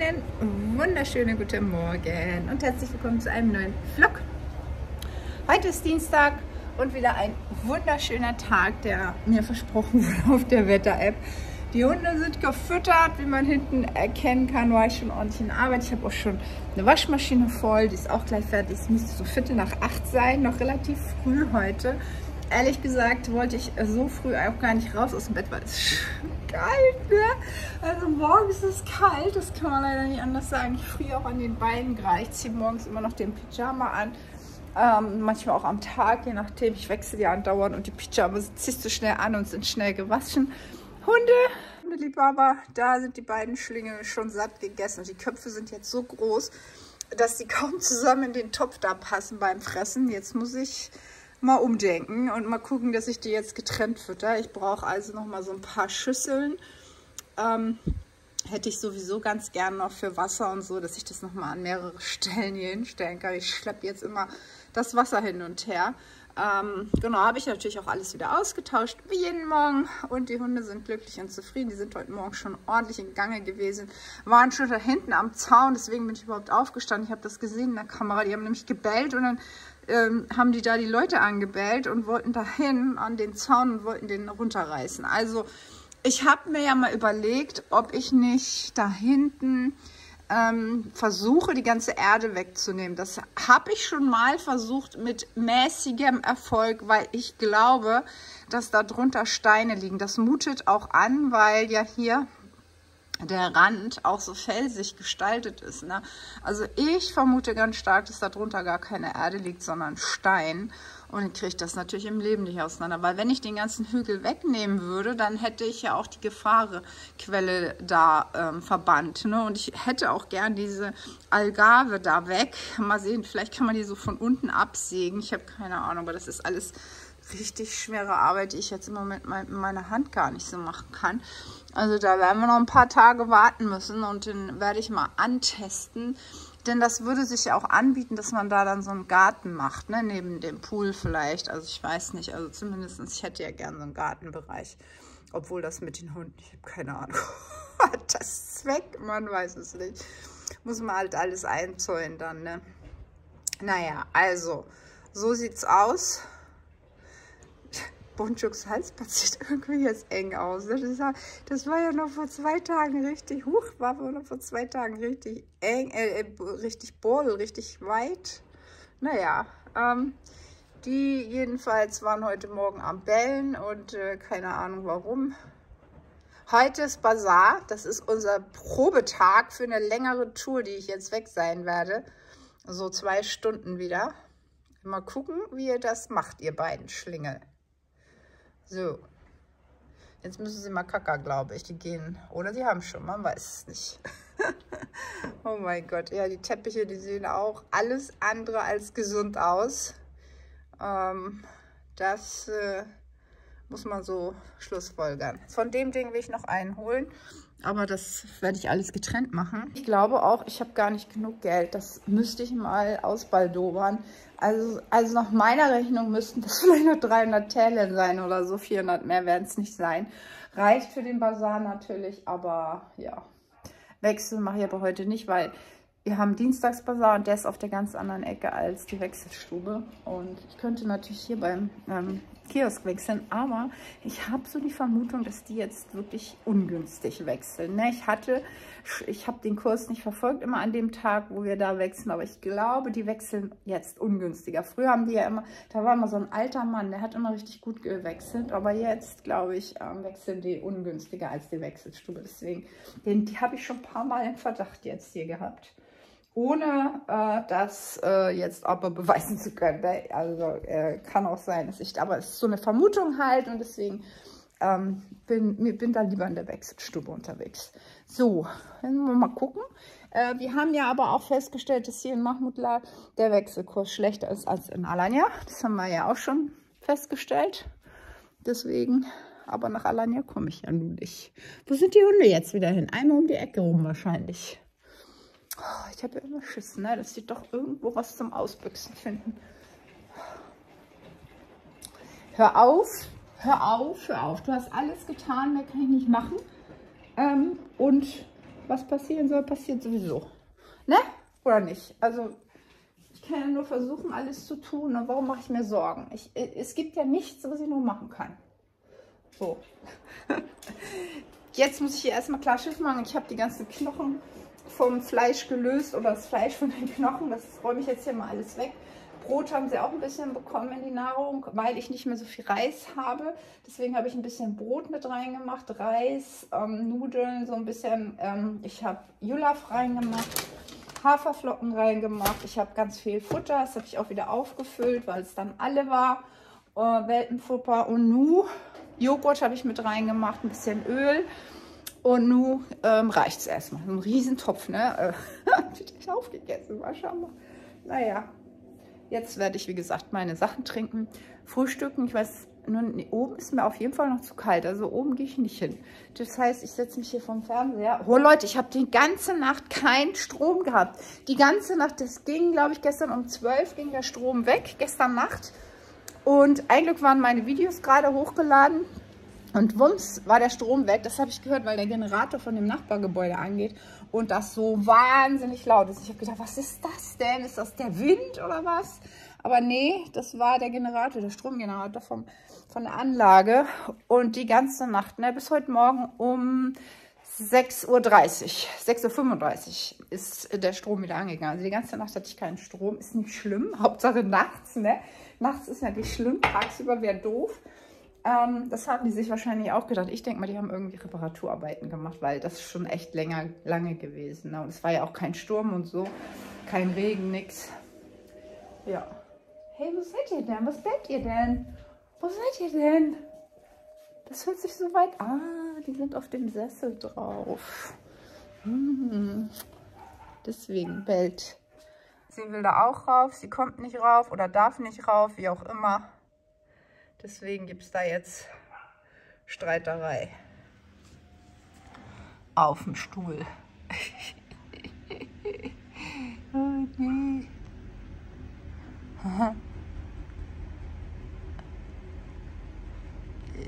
Einen wunderschönen guten Morgen und herzlich willkommen zu einem neuen Vlog. Heute ist Dienstag und wieder ein wunderschöner Tag, der mir versprochen wurde auf der Wetter-App. Die Hunde sind gefüttert, wie man hinten erkennen kann, war ich schon ordentlich in Arbeit. Ich habe auch schon eine Waschmaschine voll, die ist auch gleich fertig. Es müsste so Viertel nach acht sein, noch relativ früh heute. Ehrlich gesagt wollte ich so früh auch gar nicht raus aus dem Bett, weil es kalt, ne? Also morgens ist es kalt, das kann man leider nicht anders sagen. Ich friere auch an den Beinen gerade. Ich ziehe morgens immer noch den Pyjama an. Ähm, manchmal auch am Tag, je nachdem. Ich wechsle ja andauernd und die Pyjamas ziehst du schnell an und sind schnell gewaschen. Hunde, Hundeliebhaber, da sind die beiden Schlingel schon satt gegessen. Die Köpfe sind jetzt so groß, dass sie kaum zusammen in den Topf da passen beim Fressen. Jetzt muss ich mal umdenken und mal gucken, dass ich die jetzt getrennt fütter. Ich brauche also noch mal so ein paar Schüsseln. Ähm, hätte ich sowieso ganz gern noch für Wasser und so, dass ich das noch mal an mehrere Stellen hier hinstellen kann. Ich schleppe jetzt immer das Wasser hin und her. Ähm, genau, habe ich natürlich auch alles wieder ausgetauscht, wie jeden Morgen. Und die Hunde sind glücklich und zufrieden. Die sind heute Morgen schon ordentlich in Gange gewesen. Waren schon da hinten am Zaun, deswegen bin ich überhaupt aufgestanden. Ich habe das gesehen in der Kamera. Die haben nämlich gebellt und dann ähm, haben die da die Leute angebellt und wollten dahin an den Zaun und wollten den runterreißen. Also ich habe mir ja mal überlegt, ob ich nicht da hinten ähm, versuche, die ganze Erde wegzunehmen. Das habe ich schon mal versucht mit mäßigem Erfolg, weil ich glaube, dass da drunter Steine liegen. Das mutet auch an, weil ja hier der Rand auch so felsig gestaltet ist. Ne? Also ich vermute ganz stark, dass da drunter gar keine Erde liegt, sondern Stein. Und ich kriege das natürlich im Leben nicht auseinander. Weil wenn ich den ganzen Hügel wegnehmen würde, dann hätte ich ja auch die Gefahrequelle da ähm, verbannt. Ne? Und ich hätte auch gern diese Algarve da weg. Mal sehen, vielleicht kann man die so von unten absägen. Ich habe keine Ahnung, aber das ist alles richtig schwere Arbeit, die ich jetzt im Moment mit meiner Hand gar nicht so machen kann. Also da werden wir noch ein paar Tage warten müssen und den werde ich mal antesten. Denn das würde sich ja auch anbieten, dass man da dann so einen Garten macht, ne? neben dem Pool vielleicht. Also ich weiß nicht, also zumindest, ich hätte ja gerne so einen Gartenbereich. Obwohl das mit den Hunden, ich habe keine Ahnung, hat das Zweck, man weiß es nicht. Muss man halt alles einzäunen dann, ne? Naja, also, so sieht's aus. Bonjuks Halsband sieht irgendwie jetzt eng aus. Das war, das war ja noch vor zwei Tagen richtig, huch, war noch vor zwei Tagen richtig eng, äh, äh richtig boll, richtig weit. Naja, ähm, die jedenfalls waren heute Morgen am Bellen und äh, keine Ahnung warum. Heute ist Bazar, das ist unser Probetag für eine längere Tour, die ich jetzt weg sein werde. So zwei Stunden wieder. Mal gucken, wie ihr das macht, ihr beiden Schlingel. So. Jetzt müssen sie mal kacker, glaube ich. Die gehen. Oder sie haben schon, man weiß es nicht. oh mein Gott. Ja, die Teppiche, die sehen auch alles andere als gesund aus. Ähm, das äh, muss man so schlussfolgern. Von dem Ding will ich noch einen holen. Aber das werde ich alles getrennt machen. Ich glaube auch, ich habe gar nicht genug Geld. Das müsste ich mal ausbaldobern. Also, also nach meiner Rechnung müssten das vielleicht nur 300 Täler sein oder so. 400 mehr werden es nicht sein. Reicht für den Bazar natürlich, aber ja. Wechsel mache ich aber heute nicht, weil wir haben Dienstagsbazar und der ist auf der ganz anderen Ecke als die Wechselstube. Und ich könnte natürlich hier beim ähm, Kiosk wechseln, aber ich habe so die Vermutung, dass die jetzt wirklich ungünstig wechseln. Ne? Ich hatte, ich habe den Kurs nicht verfolgt, immer an dem Tag, wo wir da wechseln, aber ich glaube, die wechseln jetzt ungünstiger. Früher haben die ja immer, da war immer so ein alter Mann, der hat immer richtig gut gewechselt, aber jetzt, glaube ich, ähm, wechseln die ungünstiger als die Wechselstube. Deswegen, den, die habe ich schon ein paar Mal im Verdacht jetzt hier gehabt ohne äh, das äh, jetzt aber beweisen zu können. Ne? Also äh, kann auch sein, dass ich, aber es ist so eine Vermutung halt und deswegen ähm, bin, bin da lieber in der Wechselstube unterwegs. So, dann wir mal gucken. Äh, wir haben ja aber auch festgestellt, dass hier in Mahmudla der Wechselkurs schlechter ist als in Alanya. Das haben wir ja auch schon festgestellt. Deswegen, aber nach Alanya komme ich ja nun nicht. Wo sind die Hunde jetzt wieder hin? Einmal um die Ecke rum wahrscheinlich. Oh, ich habe ja immer Schiss, ne? dass sie doch irgendwo was zum Ausbüchsen finden. Hör auf, hör auf, hör auf. Du hast alles getan, mehr kann ich nicht machen. Ähm, und was passieren soll, passiert sowieso. Ne? Oder nicht? Also ich kann ja nur versuchen, alles zu tun. Und warum mache ich mir Sorgen? Ich, es gibt ja nichts, was ich nur machen kann. So. Jetzt muss ich hier erstmal klar Schiff machen. Ich habe die ganzen Knochen vom Fleisch gelöst oder das Fleisch von den Knochen. Das räume ich jetzt hier mal alles weg. Brot haben sie auch ein bisschen bekommen in die Nahrung, weil ich nicht mehr so viel Reis habe. Deswegen habe ich ein bisschen Brot mit reingemacht, Reis, ähm, Nudeln, so ein bisschen. Ähm, ich habe Julaf reingemacht, Haferflocken reingemacht. Ich habe ganz viel Futter, das habe ich auch wieder aufgefüllt, weil es dann alle war. Äh, Welpenfutter und Nu. Joghurt habe ich mit reingemacht, ein bisschen Öl. Und nun ähm, reicht es erstmal. Ein Riesentopf, ne? ich aufgegessen, wahrscheinlich. Naja, Jetzt werde ich, wie gesagt, meine Sachen trinken, frühstücken. Ich weiß, nun, nee, oben ist mir auf jeden Fall noch zu kalt. Also oben gehe ich nicht hin. Das heißt, ich setze mich hier vom Fernseher. Oh Leute, ich habe die ganze Nacht keinen Strom gehabt. Die ganze Nacht, das ging, glaube ich, gestern um 12 ging der Strom weg. Gestern Nacht. Und ein Glück waren meine Videos gerade hochgeladen. Und wumms war der Strom weg. Das habe ich gehört, weil der Generator von dem Nachbargebäude angeht und das so wahnsinnig laut ist. Ich habe gedacht, was ist das denn? Ist das der Wind oder was? Aber nee, das war der Generator, der Stromgenerator vom, von der Anlage. Und die ganze Nacht, ne, bis heute Morgen um 6.30 Uhr, 6.35 Uhr ist der Strom wieder angegangen. Also die ganze Nacht hatte ich keinen Strom. Ist nicht schlimm, Hauptsache nachts. Ne? Nachts ist ja nicht schlimm, tagsüber wäre doof. Ähm, das haben die sich wahrscheinlich auch gedacht. Ich denke mal, die haben irgendwie Reparaturarbeiten gemacht, weil das ist schon echt länger, lange gewesen. Ne? Und es war ja auch kein Sturm und so, kein Regen, nix. Ja. Hey, wo seid ihr denn? Was denkt ihr denn? Wo seid ihr denn? Das hört sich so weit... Ah, die sind auf dem Sessel drauf. Hm. Deswegen bellt. Sie will da auch rauf, sie kommt nicht rauf oder darf nicht rauf, wie auch immer. Deswegen gibt es da jetzt Streiterei auf dem Stuhl. oh.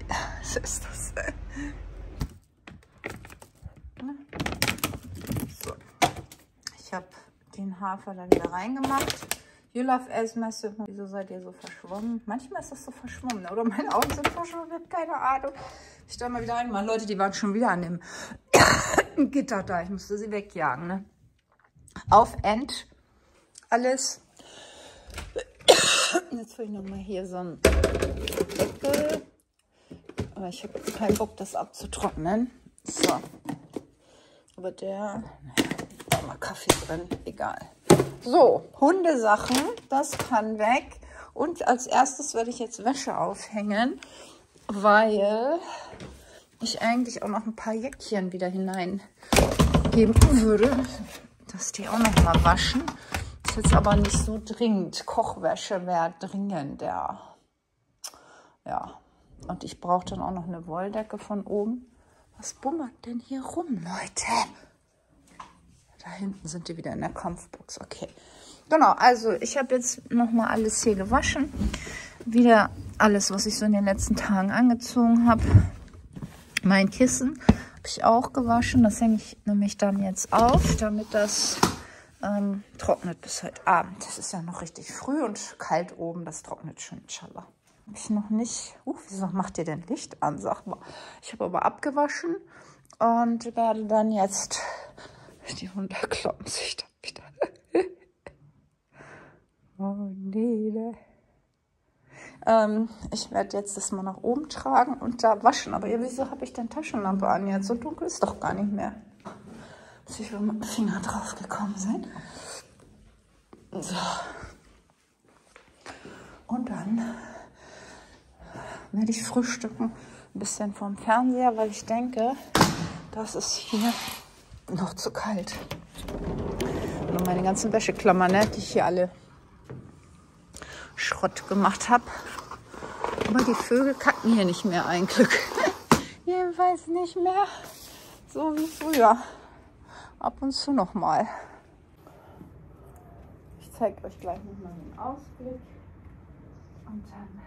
Was ist das? So. Ich habe den Hafer da wieder reingemacht. You love Esmesse. Wieso seid ihr so verschwommen? Manchmal ist das so verschwommen. Oder meine Augen sind verschwommen. Keine Ahnung. Ich stelle mal wieder rein. Mal Leute, die waren schon wieder an dem Gitter da. Ich musste sie wegjagen. Ne? Auf End. Alles. Jetzt will ich nochmal hier so ein Deckel. Aber ich habe keinen Bock, das abzutrocknen. So. Aber der, da mal Kaffee drin. Egal. So, Hundesachen, das kann weg. Und als erstes werde ich jetzt Wäsche aufhängen, weil ich eigentlich auch noch ein paar Jäckchen wieder hineingeben würde, dass die auch noch mal waschen. Ist jetzt aber nicht so dringend. Kochwäsche wäre dringender. Ja, und ich brauche dann auch noch eine Wolldecke von oben. Was bummert denn hier rum, Leute? Da hinten sind die wieder in der Kampfbox. Okay. Genau, also ich habe jetzt nochmal alles hier gewaschen. Wieder alles, was ich so in den letzten Tagen angezogen habe. Mein Kissen habe ich auch gewaschen. Das hänge ich nämlich dann jetzt auf, damit das ähm, trocknet bis heute Abend. Das ist ja noch richtig früh und kalt oben. Das trocknet schon, inshallah. Habe ich noch nicht... Uh, wieso macht ihr denn Licht an? Sag mal. Ich habe aber abgewaschen und werde dann jetzt die Hunde kloppen sich da wieder. oh nee, ne? Ähm, ich werde jetzt das mal nach oben tragen und da waschen. Aber ja, wieso habe ich denn Taschenlampe an? Jetzt so dunkel ist doch gar nicht mehr. Muss ich mit dem Finger drauf gekommen sein. So. Und dann werde ich frühstücken. Ein bisschen vom Fernseher, weil ich denke, das ist hier noch zu kalt. Und meine ganzen Wäscheklammern, ne, die ich hier alle Schrott gemacht habe. Aber die Vögel kacken hier nicht mehr ein Glück. Jedenfalls nicht mehr so wie früher. Ab und zu noch mal. Ich zeige euch gleich noch mal den Ausblick. Und dann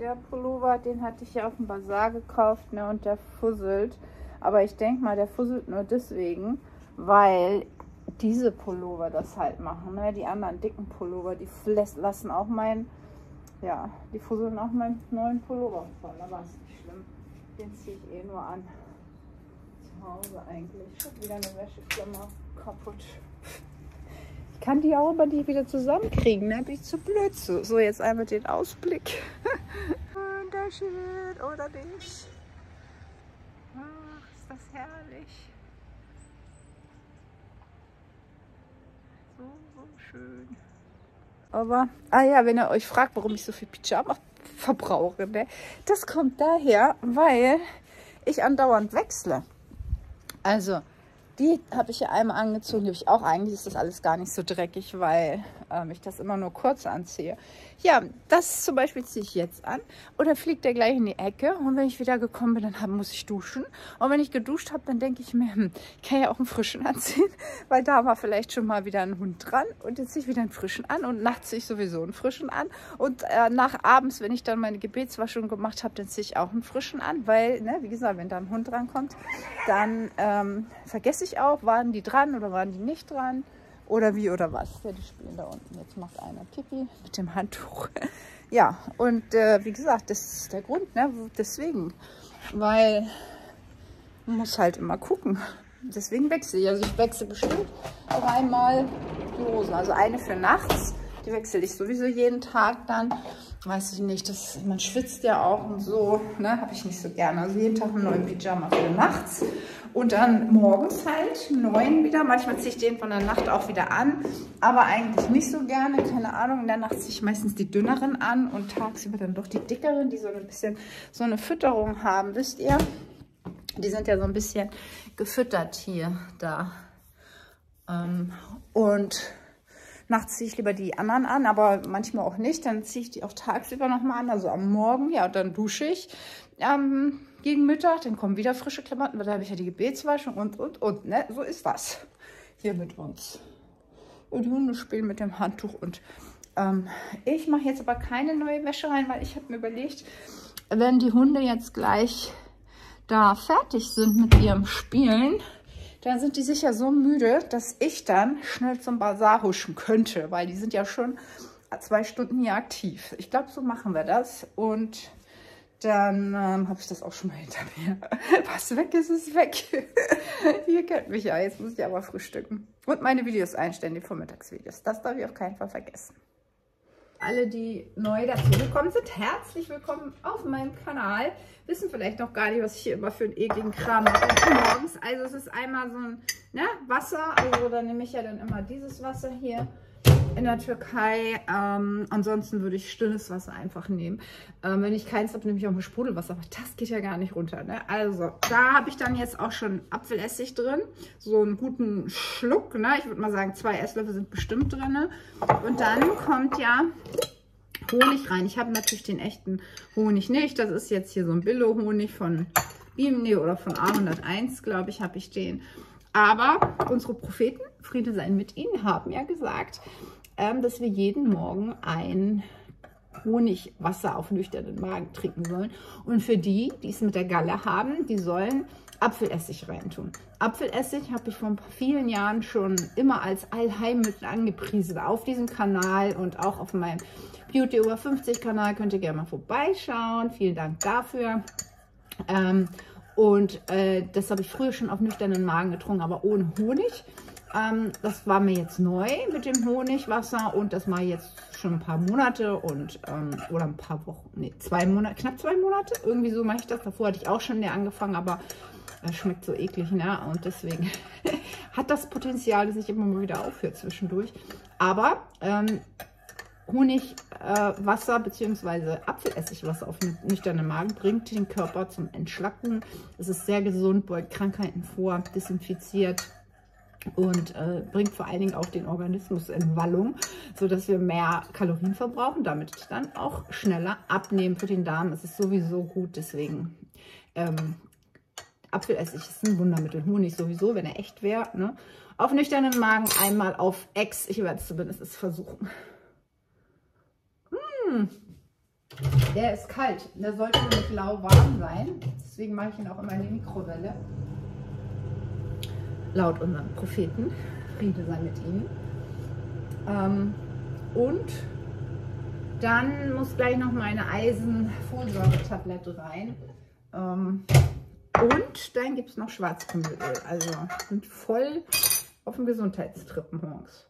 Der Pullover, den hatte ich ja auf dem Bazar gekauft, ne, und der fusselt. Aber ich denke mal, der fusselt nur deswegen, weil diese Pullover das halt machen. Ne? Die anderen dicken Pullover, die lassen auch meinen, ja, die fusseln auch meinen neuen Pullover voll. Aber ist nicht schlimm. Den ziehe ich eh nur an. Zu Hause eigentlich. Schon wieder eine Wäscheklammer kaputt. Ich kann die auch immer die wieder zusammenkriegen, ne? Bin ich zu blöd zu. So, jetzt einmal den Ausblick. Wunderschön, oder nicht? Ach, ist das herrlich. So, so schön. Aber, ah ja, wenn ihr euch fragt, warum ich so viel Pyjama verbrauche, ne? das kommt daher, weil ich andauernd wechsle. Also, die habe ich ja einmal angezogen, die habe ich auch. Eigentlich ist das alles gar nicht so dreckig, weil ähm, ich das immer nur kurz anziehe. Ja, das zum Beispiel ziehe ich jetzt an und dann fliegt der gleich in die Ecke und wenn ich wieder gekommen bin, dann muss ich duschen. Und wenn ich geduscht habe, dann denke ich mir, hm, ich kann ja auch einen frischen anziehen, weil da war vielleicht schon mal wieder ein Hund dran und jetzt ziehe ich wieder einen frischen an und nachts ziehe ich sowieso einen frischen an und äh, nach abends, wenn ich dann meine Gebetswaschung gemacht habe, dann ziehe ich auch einen frischen an, weil, ne, wie gesagt, wenn da ein Hund drankommt, dann ähm, vergesse ich auch, waren die dran oder waren die nicht dran oder wie oder was. Ja, die spielen da unten. Jetzt macht einer Pipi mit dem Handtuch. Ja, und äh, wie gesagt, das ist der Grund, ne? deswegen. Weil man muss halt immer gucken. Deswegen wechsle ich. Also ich wechsle bestimmt dreimal die Hosen. Also eine für nachts, die wechsle ich sowieso jeden Tag dann. Weiß ich nicht, das, man schwitzt ja auch und so, ne? Habe ich nicht so gerne. Also jeden Tag einen neuen Pyjama für nachts. Und dann morgens halt neuen wieder. Manchmal ziehe ich den von der Nacht auch wieder an. Aber eigentlich nicht so gerne. Keine Ahnung. In der Nacht ziehe ich meistens die dünneren an und tagsüber dann doch die dickeren, die so ein bisschen so eine Fütterung haben. Wisst ihr? Die sind ja so ein bisschen gefüttert hier da. Ähm, und nachts ziehe ich lieber die anderen an, aber manchmal auch nicht. Dann ziehe ich die auch tagsüber nochmal an, also am Morgen. Ja, dann dusche ich. Ähm, gegen Mittag, dann kommen wieder frische Klamotten, weil da habe ich ja die Gebetswaschung und, und, und, ne? So ist das hier mit uns. Und die Hunde spielen mit dem Handtuch und ähm, ich mache jetzt aber keine neue Wäsche rein, weil ich habe mir überlegt, wenn die Hunde jetzt gleich da fertig sind mit ihrem Spielen, dann sind die sicher so müde, dass ich dann schnell zum Bazar huschen könnte, weil die sind ja schon zwei Stunden hier aktiv. Ich glaube, so machen wir das und dann ähm, habe ich das auch schon mal hinter mir. Was weg ist, ist weg. Ihr kennt mich ja, jetzt muss ich aber frühstücken. Und meine Videos einstellen, die Vormittagsvideos. Das darf ich auf keinen Fall vergessen. Alle, die neu dazugekommen sind, herzlich willkommen auf meinem Kanal. Wissen vielleicht noch gar nicht, was ich hier immer für einen ekligen Kram mache morgens. Also es ist einmal so ein ne, Wasser, also da nehme ich ja dann immer dieses Wasser hier in der Türkei. Ähm, ansonsten würde ich stilles Wasser einfach nehmen. Ähm, wenn ich keins habe, nehme ich auch mal Sprudelwasser. Aber das geht ja gar nicht runter. Ne? Also, da habe ich dann jetzt auch schon Apfelessig drin. So einen guten Schluck. Ne? Ich würde mal sagen, zwei Esslöffel sind bestimmt drin. Und dann kommt ja Honig rein. Ich habe natürlich den echten Honig nicht. Das ist jetzt hier so ein Billo-Honig von Bimini oder von A101, glaube ich, habe ich den. Aber unsere Propheten, Friede sein mit ihnen, haben ja gesagt, ähm, dass wir jeden Morgen ein Honigwasser auf nüchternen Magen trinken sollen. Und für die, die es mit der Galle haben, die sollen Apfelessig reintun. Apfelessig habe ich vor vielen Jahren schon immer als Allheilmittel angepriesen auf diesem Kanal und auch auf meinem Beauty über 50 Kanal. Könnt ihr gerne mal vorbeischauen. Vielen Dank dafür. Ähm, und äh, das habe ich früher schon auf nüchternen Magen getrunken, aber ohne Honig. Ähm, das war mir jetzt neu mit dem Honigwasser und das mache ich jetzt schon ein paar Monate und ähm, oder ein paar Wochen, nee, zwei Monate, knapp zwei Monate. Irgendwie so mache ich das. Davor hatte ich auch schon näher angefangen, aber es schmeckt so eklig, ne? Und deswegen hat das Potenzial, dass ich immer mal wieder aufhöre zwischendurch. Aber ähm, Honigwasser äh, bzw. Apfelessigwasser auf nüchternen Magen bringt den Körper zum Entschlacken. Es ist sehr gesund, beugt Krankheiten vor, desinfiziert und äh, bringt vor allen Dingen auch den Organismus in Wallung, sodass wir mehr Kalorien verbrauchen, damit dann auch schneller abnehmen für den Darm. Es ist sowieso gut, deswegen ähm, Apfelessig ist ein Wundermittel. Honig sowieso, wenn er echt wäre. Ne? Auf nüchternen Magen einmal auf Ex. Ich werde es zumindest versuchen. Mmh. Der ist kalt. Der sollte nicht lauwarm sein. Deswegen mache ich ihn auch immer in die Mikrowelle. Laut unseren Propheten. Friede sei mit ihnen. Ähm, und dann muss gleich noch meine Eisenfolsäure-Tablette rein. Ähm, und dann gibt es noch Schwarzkümmelöl. Also sind voll auf dem Gesundheitstrip morgens.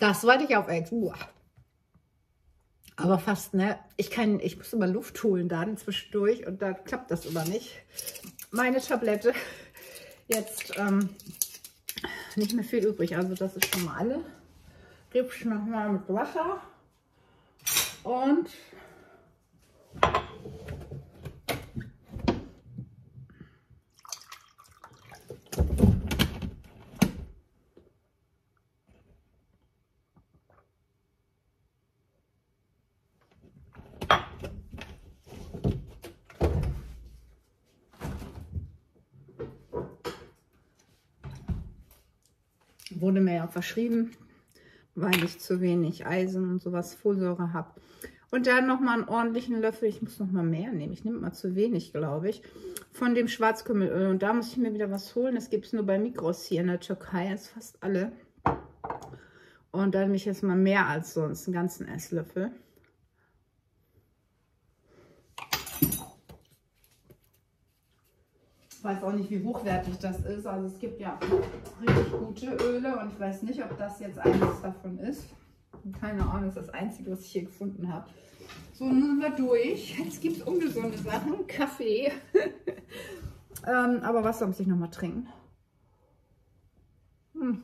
Das wollte ich auf Ex. Uah. Aber fast, ne? Ich kann, ich muss immer Luft holen dann zwischendurch und dann klappt das immer nicht. Meine Tablette. Jetzt ähm, nicht mehr viel übrig. Also das ist schon mal alle. Gib's nochmal mit Wasser. Und wurde mir ja verschrieben, weil ich zu wenig Eisen und sowas Folsäure habe. Und dann nochmal einen ordentlichen Löffel, ich muss nochmal mehr nehmen, ich nehme mal zu wenig, glaube ich, von dem Schwarzkümmelöl. Und da muss ich mir wieder was holen, das gibt es nur bei Mikros hier in der Türkei, ist fast alle. Und dann nehme ich jetzt mal mehr als sonst, einen ganzen Esslöffel. Ich weiß auch nicht, wie hochwertig das ist. Also es gibt ja richtig gute Öle und ich weiß nicht, ob das jetzt eines davon ist. Keine Ahnung, das ist das Einzige, was ich hier gefunden habe. So, nun sind wir durch. Jetzt gibt es ungesunde Sachen. Kaffee. ähm, aber Wasser muss ich noch mal trinken. Hm.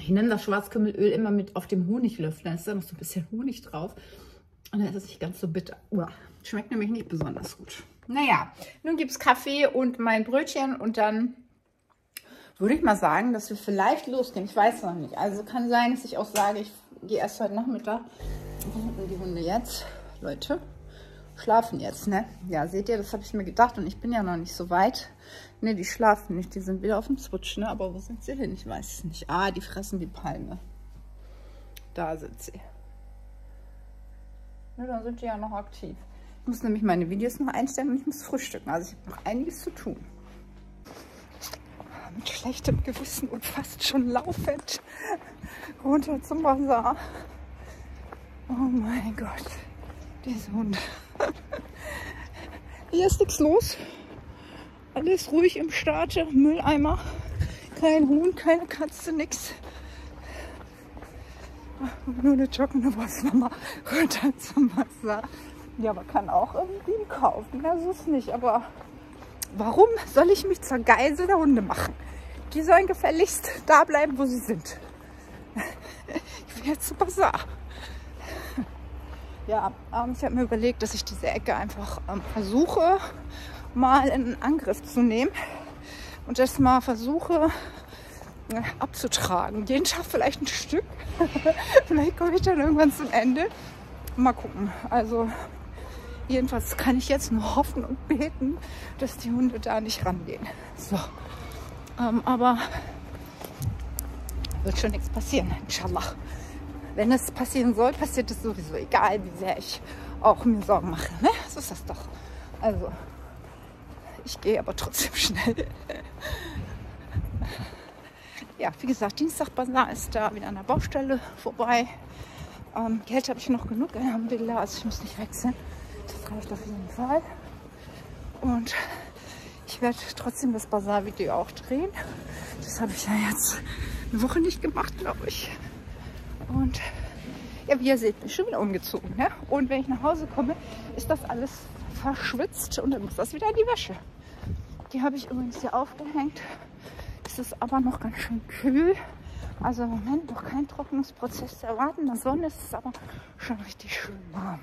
Ich nenne das Schwarzkümmelöl immer mit auf dem Honiglöffel. Da ist da noch so ein bisschen Honig drauf. Und dann ist es nicht ganz so bitter. Uah. Schmeckt nämlich nicht besonders gut. Naja, nun gibt es Kaffee und mein Brötchen und dann würde ich mal sagen, dass wir vielleicht losgehen. Ich weiß noch nicht. Also kann sein, dass ich auch sage, ich gehe erst heute Nachmittag. Sind die Hunde jetzt? Leute, schlafen jetzt, ne? Ja, seht ihr, das habe ich mir gedacht und ich bin ja noch nicht so weit. Ne, die schlafen nicht, die sind wieder auf dem Switch, ne? Aber wo sind sie hin? Ich weiß es nicht. Ah, die fressen die Palme. Da sind sie. Ne, dann sind die ja noch aktiv. Ich muss nämlich meine Videos noch einstellen und ich muss frühstücken. Also ich habe noch einiges zu tun. Mit schlechtem Gewissen und fast schon laufend runter zum Bazar. Oh mein Gott, dieser Hund. Hier ist nichts los. Alles ruhig im Starte. Mülleimer. Kein Huhn, keine Katze, nichts. Nur eine joggende Bossmama runter zum Wasser. Ja, man kann auch irgendwie einen kaufen. Das ist nicht. Aber warum soll ich mich zur Geisel der Hunde machen? Die sollen gefälligst da bleiben, wo sie sind. Ich will jetzt zu Bazar. Ja, ähm, ich habe mir überlegt, dass ich diese Ecke einfach ähm, versuche, mal in Angriff zu nehmen und das mal versuche abzutragen. Jeden Tag vielleicht ein Stück. vielleicht komme ich dann irgendwann zum Ende. Mal gucken. Also Jedenfalls kann ich jetzt nur hoffen und beten, dass die Hunde da nicht rangehen. So. Ähm, aber wird schon nichts passieren, inshallah. Wenn es passieren soll, passiert es sowieso, egal wie sehr ich auch mir Sorgen mache. Ne? So ist das doch. Also, ich gehe aber trotzdem schnell. ja, wie gesagt, Dienstag Bazar ist da wieder an der Baustelle vorbei. Ähm, Geld habe ich noch genug, Alhamdulillah, also ich muss nicht wechseln. Das reicht auf jeden Fall. Und ich werde trotzdem das Bazar-Video auch drehen. Das habe ich ja jetzt eine Woche nicht gemacht, glaube ich. Und ja, wie ihr seht, bin ich schon wieder umgezogen. Ne? Und wenn ich nach Hause komme, ist das alles verschwitzt und dann muss das wieder in die Wäsche. Die habe ich übrigens hier aufgehängt. Es ist aber noch ganz schön kühl. Also im Moment noch kein Trocknungsprozess zu erwarten. In der Sonne ist es aber schon richtig schön warm.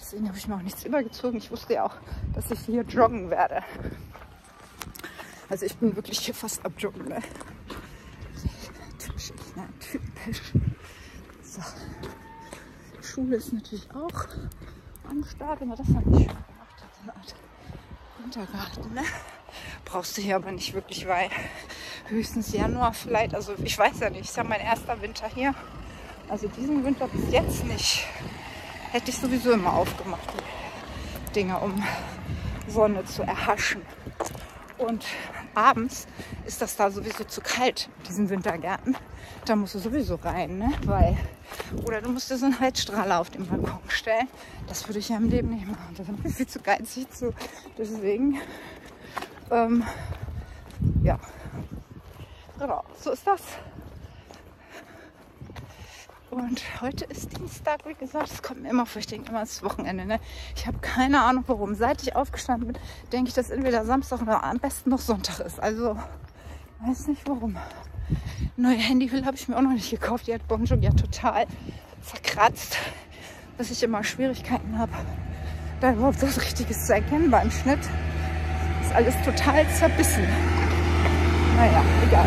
Deswegen habe ich mir auch nichts übergezogen. Ich wusste ja auch, dass ich hier joggen werde. Also ich bin wirklich hier fast am Joggen. Ne? Typisch, ne? typisch. So. Die Schule ist natürlich auch am Start, man das noch nicht schön gemacht Wintergarten. Ne? Brauchst du hier aber nicht wirklich, weil höchstens Januar vielleicht. Also ich weiß ja nicht. Ich habe mein erster Winter hier. Also diesen Winter bis jetzt nicht. Hätte ich sowieso immer aufgemacht, die Dinge, um Sonne zu erhaschen. Und abends ist das da sowieso zu kalt, diesen Wintergärten. Da musst du sowieso rein, ne? Weil, oder du musst dir so einen Heizstrahler auf den Balkon stellen. Das würde ich ja im Leben nicht machen. Da bin ich viel zu geizig zu. Deswegen, ähm, ja, Genau, so ist das. Und heute ist Dienstag, wie gesagt, es kommt mir immer vor, ich denke immer, es ist Wochenende. Ne? Ich habe keine Ahnung warum. Seit ich aufgestanden bin, denke ich, dass entweder Samstag oder am besten noch Sonntag ist. Also, weiß nicht warum. Neue Handyhülle habe ich mir auch noch nicht gekauft. Die hat Bonjour ja total verkratzt, dass ich immer Schwierigkeiten habe, da überhaupt was Richtiges zu erkennen beim Schnitt. Ist alles total zerbissen. Naja, egal.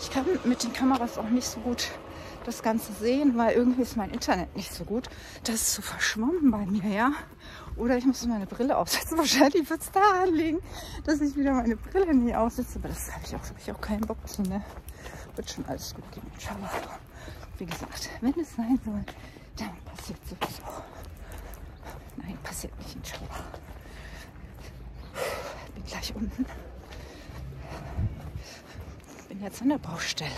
Ich kann mit den Kameras auch nicht so gut das Ganze sehen, weil irgendwie ist mein Internet nicht so gut. Das ist so verschwommen bei mir, ja. Oder ich muss meine Brille aufsetzen. Wahrscheinlich wird es daran liegen, dass ich wieder meine Brille nie aufsetze. Aber das habe ich auch, hab ich auch keinen Bock zu. Ne? Wird schon alles gut gehen. Inshallah. Wie gesagt, wenn es sein soll, dann passiert sowieso. Nein, passiert nicht. Inshallah. Bin gleich unten. Bin jetzt an der Baustelle.